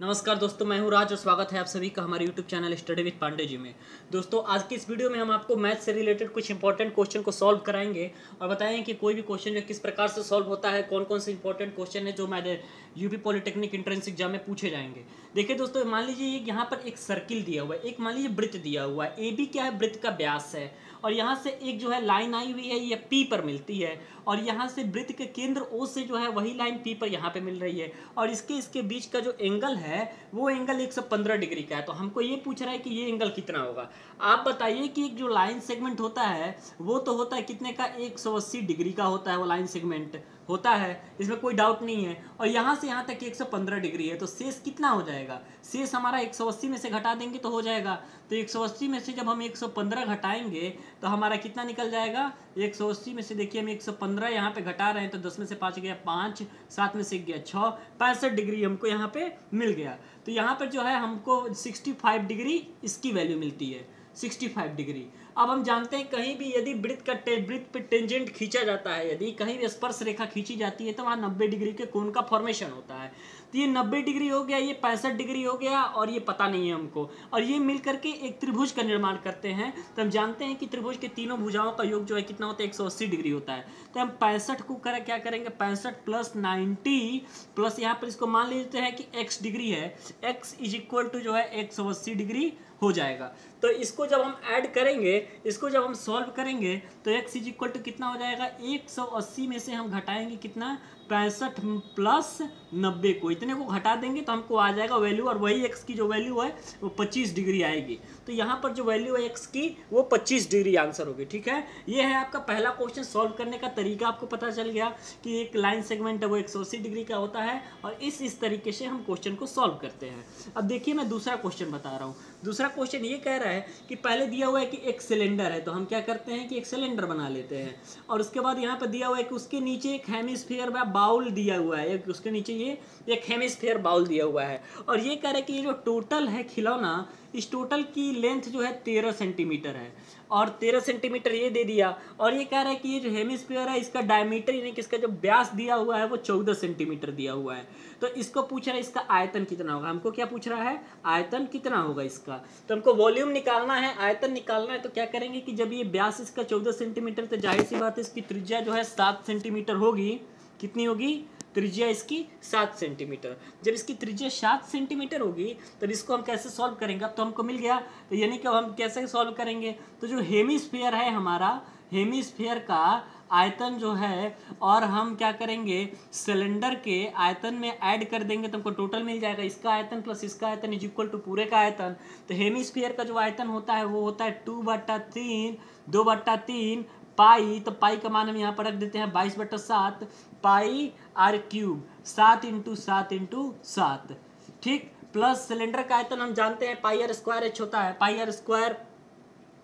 नमस्कार दोस्तों, मैं हूँ राज और स्वागत है आप सभी का हमारे YouTube channel study with Pandey ji में। दोस्तों, आज की इस वीडियो में हम आपको मैथ से रिलेटेड कुछ इंपॉर्टेंट क्वेश्चन को सॉल्व कराएँगे और बताएँगे कि कोई भी क्वेश्चन जो किस प्रकार से सॉल्व होता है कौन कौन से इंपॉर्टेंट क्वेश्चन है जो मैं यूपी पॉलिटेक्निक इंट्रेंस एग्ज़ाम में पूछे जाएँगे। देखिए दोस्तों, मान लीजिए यहाँ पर एक सर्किल दिया हुआ है, एक मान लीजिए वृत्त दिया हुआ है ए बी क्या है? वृत्त का व्यास है। और यहाँ से एक जो है लाइन आई हुई है, ये पी पर मिलती है। और यहाँ से वृत्त के केंद्र ओ से जो है वही लाइन पी पर यहाँ पे मिल रही है। और इसके इसके बीच का जो एंगल है, वो एंगल 115 डिग्री का है। तो हमको ये पूछ रहा है कि ये एंगल कितना होगा? आप बताइए कि जो लाइन सेगमेंट होता है, वो तो होता है कितने का? 180 डिग्री का होता है वो लाइन सेगमेंट होता है, इसमें कोई डाउट नहीं है। और यहाँ से यहाँ तक कि 115 डिग्री है तो शेष कितना हो जाएगा? शेष हमारा 180 में से घटा देंगे तो हो जाएगा। तो 180 में से जब हम 115 घटाएँगे तो हमारा कितना निकल जाएगा? 180 में से देखिए, हम 115 यहाँ पे घटा रहे हैं तो 10 में से पाँच गया पाँच, सात में से गया छः, पैंसठ डिग्री हमको यहाँ पे मिल गया। तो यहाँ पर जो है, हमको 65 डिग्री इसकी वैल्यू मिलती है। 65 डिग्री। अब हम जानते हैं कहीं भी यदि वृत्त का वृत्त पे टेंजेंट खींचा जाता है, यदि कहीं भी स्पर्श रेखा खींची जाती है तो वहाँ 90 डिग्री के कोण का फॉर्मेशन होता है। तो ये 90 डिग्री हो गया, ये पैंसठ डिग्री हो गया, और ये पता नहीं है हमको। और ये मिल करके एक त्रिभुज का निर्माण करते हैं। तो हम जानते हैं कि त्रिभुज के तीनों भुजाओं का योग जो है कितना होता है? एक सौ अस्सी डिग्री होता है। तो हम पैंसठ को करें, क्या करेंगे? पैंसठ प्लस नाइन्टी प्लस यहाँ पर इसको मान लेते हैं कि एक्स डिग्री है। एक्स इज़ इक्वल टू जो है एक सौ अस्सी डिग्री। हो जाएगा। तो इसको जब हम ऐड करेंगे, इसको जब हम सॉल्व करेंगे तो एक्स इज़ इक्वल टू कितना हो जाएगा? 180 में से हम घटाएँगे कितना? पैंसठ प्लस नब्बे को। इतने को घटा देंगे तो हमको आ जाएगा वैल्यू और वही एक्स की जो वैल्यू है, वो 25 डिग्री आएगी। तो यहाँ पर जो वैल्यू है एक्स की, वो 25 डिग्री आंसर होगी, ठीक है? ये है आपका पहला क्वेश्चन सॉल्व करने का तरीका। आपको पता चल गया कि एक लाइन सेगमेंट है, वो एक सौ अस्सी डिग्री का होता है और इस इस तरीके से हम क्वेश्चन को सॉल्व करते हैं। अब देखिए मैं दूसरा क्वेश्चन बता रहा हूँ। दूसरा क्वेश्चन ये कह रहा है कि पहले दिया हुआ है कि एक सिलेंडर है तो हम क्या करते हैं कि एक सिलेंडर बना लेते हैं। और उसके बाद यहाँ पर दिया हुआ है कि उसके नीचे एक हेमिसफेयर बाउल दिया हुआ है उसके नीचे ये, एक हेमिसफेयर बाउल दिया हुआ है। और ये कह रहा है कि ये जो टोटल है, खिलौना इस टोटल की लेंथ जो है तेरह सेंटीमीटर है। और तेरह सेंटीमीटर ये दे दिया, और ये कह रहा है कि ये जो हेमिस्फीयर है, इसका डायमीटर यानी कि इसका जो व्यास दिया हुआ है, वो चौदह सेंटीमीटर दिया हुआ है। तो इसको पूछ रहा है, इसका आयतन कितना होगा? हमको क्या पूछ रहा है? आयतन कितना होगा इसका? तो हमको वॉल्यूम निकालना है, आयतन निकालना है तो क्या करेंगे कि जब ये व्यास इसका चौदह सेंटीमीटर तो ज़ाहिर सी बात है इसकी त्रिज्या जो है सात सेंटीमीटर होगी कितनी होगी? त्रिज्या इसकी सात सेंटीमीटर जब इसकी त्रिज्या सात सेंटीमीटर होगी, तब इसको हम कैसे सॉल्व करेंगे? अब तो हमको मिल गया। तो यानी कि हम कैसे सॉल्व करेंगे? तो जो हेमिस्फीयर है हमारा हेमिस्फीयर का आयतन जो है, और हम क्या करेंगे? सिलेंडर के आयतन में ऐड कर देंगे तो हमको टोटल मिल जाएगा। इसका आयतन प्लस इसका आयतन इज़ इक्वल टू पूरे का आयतन। तो हेमिस्फीयर का जो आयतन होता है, वो होता है टू बट्टा तीन, दो बट्टा तीन पाई तो पाई का मान हम यहाँ पर रख देते हैं बाईस बटा सात, पाई आर क्यूब, सात इंटू सात इंटू सात। ठीक? प्लस सिलेंडर का आयतन हम जानते हैं, पाई आर स्क्वायर एच होता है, पाई आर स्क्वायर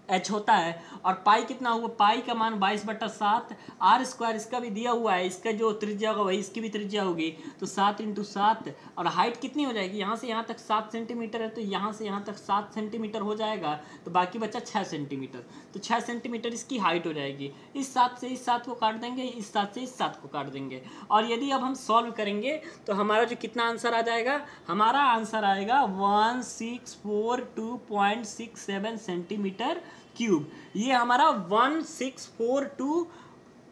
एच होता है। और पाई कितना हुआ? पाई का मान बाईस बटा सात, आर स्क्वायर इसका भी दिया हुआ है। इसका जो त्रिज्या होगा वही इसकी भी त्रिज्या होगी। तो सात इंटू सात, और हाइट कितनी हो जाएगी? यहाँ से यहाँ तक सात सेंटीमीटर है तो यहाँ से यहाँ तक सात सेंटीमीटर हो जाएगा। तो बाकी बचा छः सेंटीमीटर। तो छः सेंटीमीटर इसकी हाइट हो जाएगी। इस सात से इस सात को काट देंगे, इस सात से इस सात को काट देंगे। और यदि अब हम सॉल्व करेंगे तो हमारा जो कितना आंसर आ जाएगा? हमारा आंसर आएगा one six four two point six seven centimetre cube ये हमारा one six four two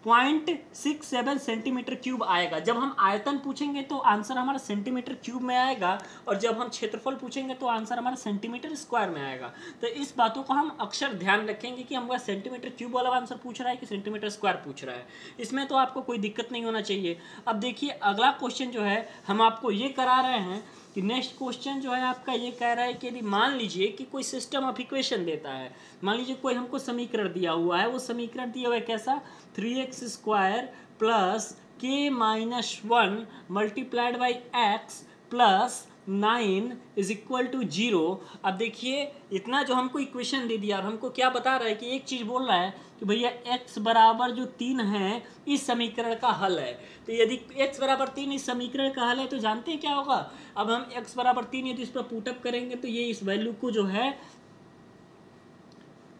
point six seven centimetre cube आएगा। जब हम आयतन पूछेंगे तो आंसर हमारा सेंटीमीटर क्यूब में आएगा और जब हम क्षेत्रफल पूछेंगे तो आंसर हमारा सेंटीमीटर स्क्वायर में आएगा। तो इस बातों को हम अक्सर ध्यान रखेंगे कि हमको सेंटीमीटर क्यूब वाला आंसर पूछ रहा है कि सेंटीमीटर स्क्वायर पूछ रहा है। इसमें तो आपको कोई दिक्कत नहीं होना चाहिए। अब देखिए, अगला क्वेश्चन जो है, हम आपको ये करा रहे हैं कि नेक्स्ट क्वेश्चन जो है आपका ये कह रहा है कि यदि मान लीजिए कि कोई सिस्टम ऑफ़ इक्वेशन देता है, मान लीजिए कोई हमको समीकरण दिया हुआ है, वो समीकरण दिया हुआ है कैसा? Three x square plus k minus one multiplied by x plus nine is equal to zero अब देखिए, इतना जो हमको इक्वेशन दे दिया, और हमको क्या बता रहा है कि एक चीज़ बोल रहा है कि भैया x बराबर जो तीन है, इस समीकरण का हल है। तो यदि x बराबर तीन इस समीकरण का हल है तो जानते हैं क्या होगा? अब हम x बराबर तीन यदि इस पर पुटअप करेंगे तो ये इस वैल्यू को जो है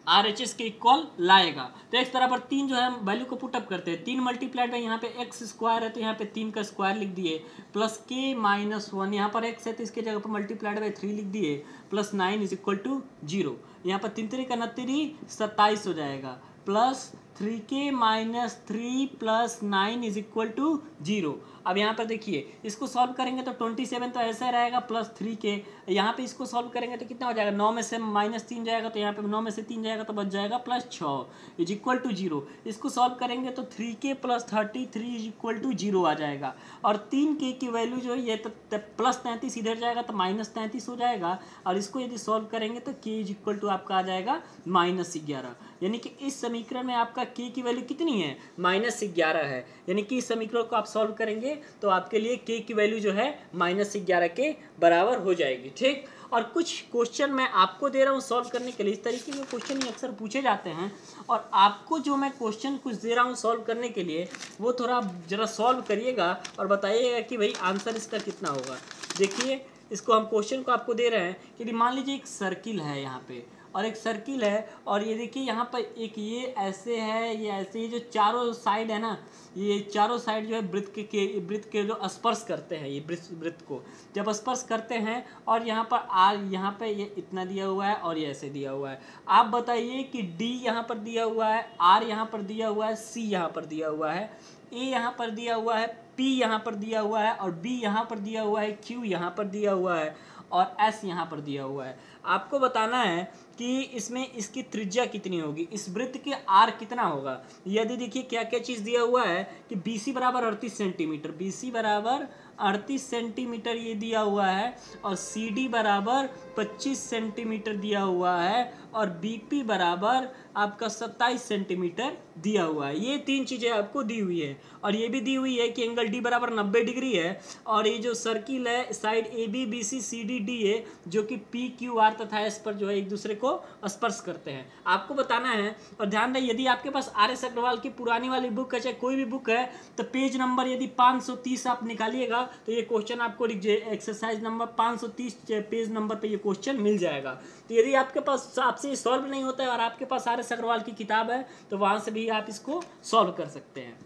आर एच एस के इक्वल लाएगा। तो एक्स बराबर तीन जो है, हम वैल्यू को पुटअप करते हैं। तीन मल्टीप्लाइड है यहाँ पे एक्स स्क्वायर है तो यहाँ पे तीन का स्क्वायर लिख दिए। प्लस के माइनस वन यहाँ पर एक्स है तो इसके जगह पर मल्टीप्लाइड बाई थ्री लिख दिए। Plus nine is equal to zero यहाँ पर तीन तरी का नतरी सत्ताईस हो जाएगा। Plus three k minus three plus nine is equal to zero अब यहाँ पर देखिए, इसको सॉल्व करेंगे तो ट्वेंटी सेवन तो ऐसा रहेगा प्लस थ्री के यहाँ पे इसको सॉल्व करेंगे तो कितना हो जाएगा? नौ में से माइनस तीन जाएगा तो यहाँ पे नौ में से तीन जाएगा तो बच जाएगा प्लस छः इज़ इक्वल टू ज़ीरो इसको सॉल्व करेंगे तो three k plus thirty three is equal to zero आ जाएगा। और तीन के की वैल्यू जो है, ये तो प्लस तैंतीस इधर जाएगा तो माइनस तैंतीस हो जाएगा। और इसको यदि सॉल्व करेंगे तो के इज़ इक्वल टू आपका आ जाएगा माइनस ग्यारह। यानी कि इस समीकरण में आपका के की वैल्यू कितनी है? माइनस ग्यारह है। यानी कि इस समीकरण को आप सॉल्व करेंगे तो आपके लिए के की वैल्यू जो है माइनस ग्यारह के बराबर हो जाएगी, ठीक? और कुछ क्वेश्चन मैं आपको दे रहा हूँ सॉल्व करने के लिए। इस तरीके के क्वेश्चन ही अक्सर पूछे जाते हैं। और आपको जो मैं क्वेश्चन कुछ दे रहा हूँ सॉल्व करने के लिए, वो थोड़ा ज़रा सॉल्व करिएगा और बताइएगा कि भाई आंसर इसका कितना होगा। देखिए इसको हम क्वेश्चन को आपको दे रहे हैं कि मान लीजिए एक सर्किल है यहाँ पे और एक सर्किल है और ये देखिए यहाँ पर एक ये ऐसे है ये ऐसे ये जो चारों साइड है ना ये चारों साइड जो है वृत्त के, के वृत्त के जो स्पर्श करते हैं ये वृत्त को। जब स्पर्श करते हैं और यहाँ पर आर यहाँ पे ये इतना दिया हुआ है और ये ऐसे दिया हुआ है। आप बताइए कि डी यहाँ पर दिया हुआ है आर यहाँ पर दिया हुआ है सी यहाँ पर दिया हुआ है। ए यहाँ पर दिया हुआ है पी यहाँ पर दिया हुआ है और बी यहाँ पर दिया हुआ है क्यू यहाँ पर दिया हुआ है और एस यहाँ पर दिया हुआ है। आपको बताना है कि इसमें इसकी त्रिज्या कितनी होगी, इस वृत्त के आर कितना होगा? यदि देखिए क्या क्या चीज़ दिया हुआ है कि बी सी बराबर अड़तीस सेंटीमीटर बी सी बराबर अड़तीस सेंटीमीटर ये दिया हुआ है और सी डी बराबर पच्चीस सेंटीमीटर दिया हुआ है और बी पी बराबर आपका सत्ताईस सेंटीमीटर दिया हुआ है। ये तीन चीज़ें आपको दी हुई है और ये भी दी हुई है कि एंगल डी बराबर नब्बे डिग्री है और ये जो सर्किल है side A B B C C D D है जो कि पी क्यू आर तथा एस पर जो है एक दूसरे को स्पर्श करते हैं। आपको बताना है, और ध्यान दें यदि आपके पास आर एस अग्रवाल की पुरानी वाली बुक है, चाहे कोई भी बुक है तो पेज नंबर यदि पाँच आप निकालिएगा तो ये क्वेश्चन आपको एक्सरसाइज नंबर पाँच पेज नंबर पर ये क्वेश्चन मिल जाएगा। तो यदि आपके पास, आपसे सॉल्व नहीं होता है, और आपके पास आर एस अग्रवाल की किताब है तो वहाँ से भी आप इसको सॉल्व कर सकते हैं।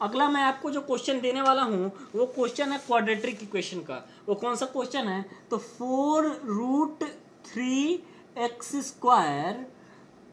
अगला मैं आपको जो क्वेश्चन देने वाला हूँ, वो क्वेश्चन है क्वाड्रेट्रिक इक्वेशन का। वो कौन सा क्वेश्चन है? तो four root three x square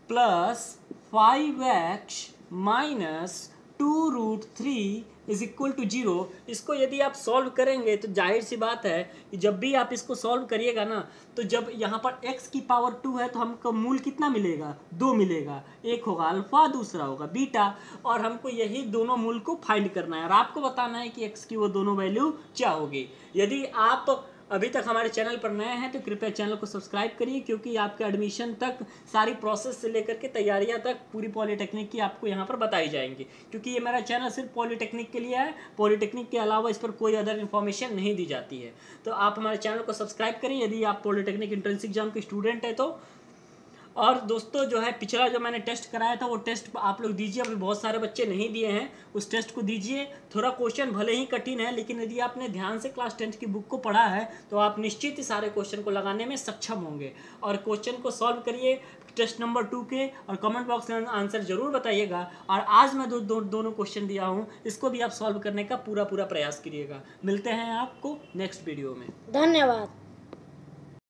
plus five x minus two root three is equal to zero इसको यदि आप सॉल्व करेंगे तो ज़ाहिर सी बात है कि जब भी आप इसको सॉल्व करिएगा ना तो जब यहाँ पर x की पावर टू है तो हमको मूल कितना मिलेगा? दो मिलेगा। एक होगा अल्फ़ा दूसरा होगा बीटा और हमको यही दोनों मूल को फाइंड करना है। और आपको बताना है कि x की वो दोनों वैल्यू क्या होगी। यदि आप अभी तक हमारे चैनल पर नए हैं तो कृपया चैनल को सब्सक्राइब करिए, क्योंकि आपके एडमिशन तक, सारी प्रोसेस से लेकर के तैयारियाँ तक पूरी पॉलीटेक्निक की आपको यहाँ पर बताई जाएँगी। क्योंकि ये मेरा चैनल सिर्फ़ पॉलीटेक्निक के लिए है पॉलीटेक्निक के अलावा इस पर कोई अदर इन्फॉर्मेशन नहीं दी जाती है। तो आप हमारे चैनल को सब्सक्राइब करिए, यदि आप पॉलीटेक्निक इंट्रेंस एग्ज़ाम के स्टूडेंट हैं तो और दोस्तों जो है पिछला जो मैंने टेस्ट कराया था वो टेस्ट आप लोग दीजिए। अभी बहुत सारे बच्चे नहीं दिए हैं उस टेस्ट को दीजिए। थोड़ा क्वेश्चन भले ही कठिन है लेकिन यदि आपने ध्यान से क्लास टेंथ की बुक को पढ़ा है तो आप निश्चित ही सारे क्वेश्चन को लगाने में सक्षम होंगे। और क्वेश्चन को सॉल्व करिए टेस्ट नंबर टू के और कमेंट बॉक्स में आंसर ज़रूर बताइएगा। और आज मैं दो, दो दोनों क्वेश्चन दिया हूँ इसको भी आप सॉल्व करने का पूरा पूरा प्रयास करिएगा। मिलते हैं आपको नेक्स्ट वीडियो में। धन्यवाद।